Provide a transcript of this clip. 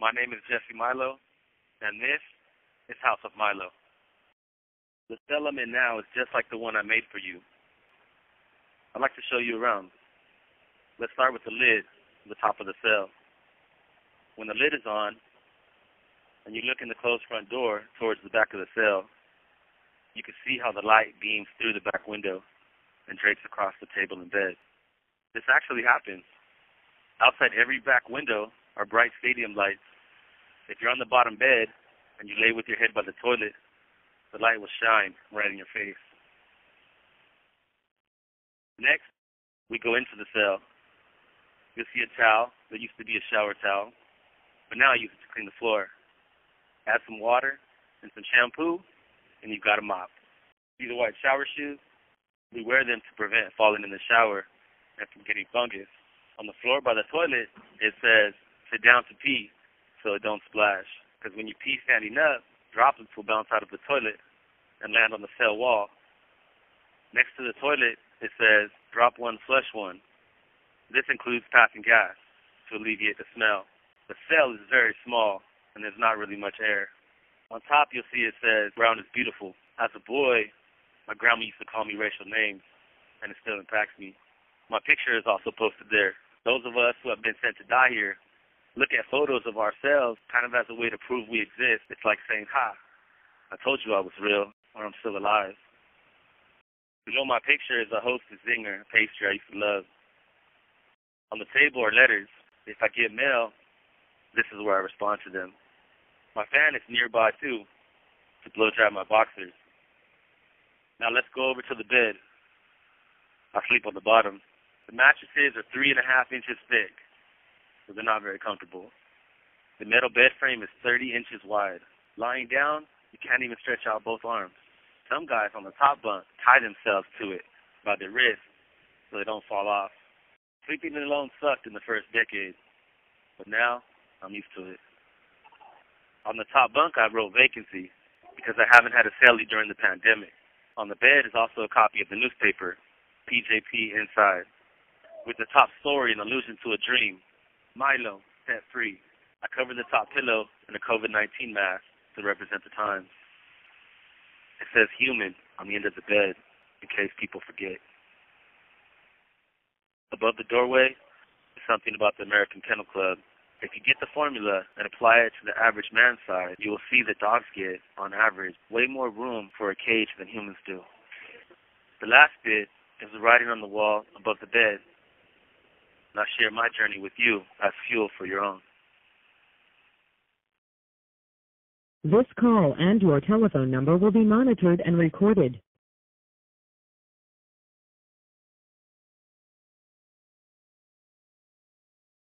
My name is Jessie Milo, and this is House of Milo. The cell I'm in now is just like the one I made for you. I'd like to show you around. Let's start with the lid, the top of the cell. When the lid is on, and you look in the closed front door towards the back of the cell, you can see how the light beams through the back window and drapes across the table and bed. This actually happens. Outside every back window are bright stadium lights. If you're on the bottom bed and you lay with your head by the toilet, the light will shine right in your face. Next, we go into the cell. You'll see a towel that used to be a shower towel, but now I use it to clean the floor. Add some water and some shampoo, and you've got a mop. See the white shower shoes? We wear them to prevent falling in the shower and from getting fungus. On the floor by the toilet, it says, sit down to pee so it don't splash. Because when you pee standing up, droplets will bounce out of the toilet and land on the cell wall. Next to the toilet, it says, drop one, flush one. This includes passing gas to alleviate the smell. The cell is very small, and there's not really much air. On top, you'll see it says, brown is beautiful. As a boy, my grandma used to call me racial names, and it still impacts me. My picture is also posted there. Those of us who have been sent to die here look at photos of ourselves kind of as a way to prove we exist. It's like saying, ha, I told you I was real or I'm still alive. Below my picture is a Hostess Zinger pastry I used to love. On the table are letters. If I get mail, this is where I respond to them. My fan is nearby too, to blow dry my boxers. Now let's go over to the bed. I sleep on the bottom. The mattresses are three and a half inches thick, so they're not very comfortable. The metal bed frame is 30 inches wide. Lying down, you can't even stretch out both arms. Some guys on the top bunk tie themselves to it by their wrists so they don't fall off. Sleeping alone sucked in the first decade, but now I'm used to it. On the top bunk, I wrote vacancy because I haven't had a cellie during the pandemic. On the bed is also a copy of the newspaper, PJP Inside, with the top story an allusion to a dream. Milo, set free. I covered the top pillow in a COVID-19 mask to represent the times. It says human on the end of the bed in case people forget. Above the doorway is something about the American Kennel Club. If you get the formula and apply it to the average man size, you will see that dogs get, on average, way more room for a cage than humans do. The last bit is the writing on the wall above the bed. And I share my journey with you as fuel for your own. This call and your telephone number will be monitored and recorded.